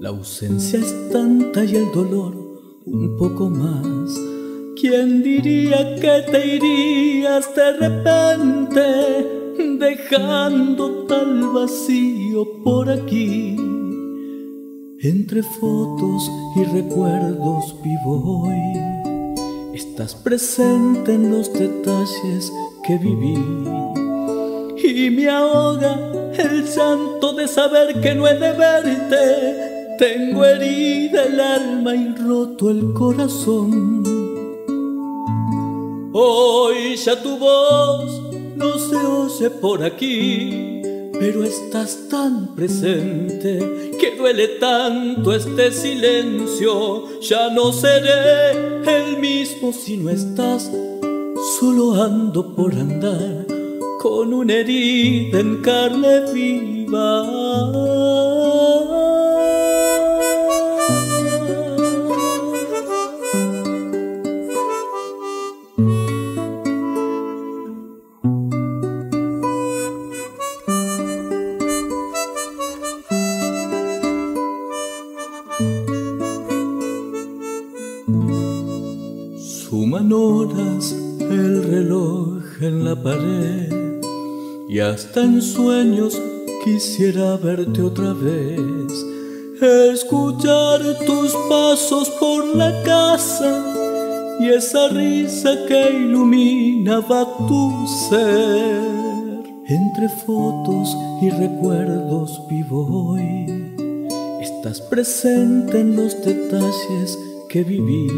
La ausencia es tanta y el dolor un poco más. ¿Quién diría que te irías de repente, dejando tal vacío por aquí? Entre fotos y recuerdos vivo hoy. Estás presente en los detalles que viví y me ahoga el santo de saber que no he de verte. Tengo herida el alma y roto el corazón. Hoy ya tu voz no se oye por aquí pero estás tan presente que duele tanto este silencio. Ya no seré el mismo si no estás, solo ando por andar con una herida en carne viva. Suman horas el reloj en la pared y hasta en sueños quisiera verte otra vez, escuchar tus pasos por la casa y esa risa que iluminaba tu ser. Entre fotos y recuerdos vivo hoy, estás presente en los detalles que viví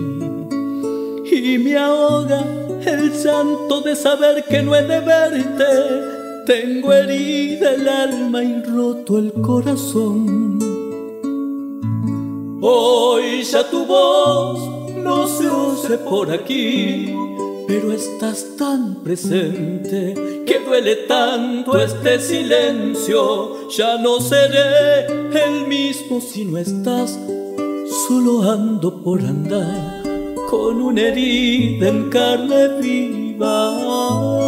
y me ahoga el santo de saber que no he de verte. Tengo herida el alma y roto el corazón. Hoy ya tu voz no se oye por aquí, pero estás tan presente que duele tanto este silencio. Ya no seré el mismo si no estás, solo ando por andar con una herida en carne viva.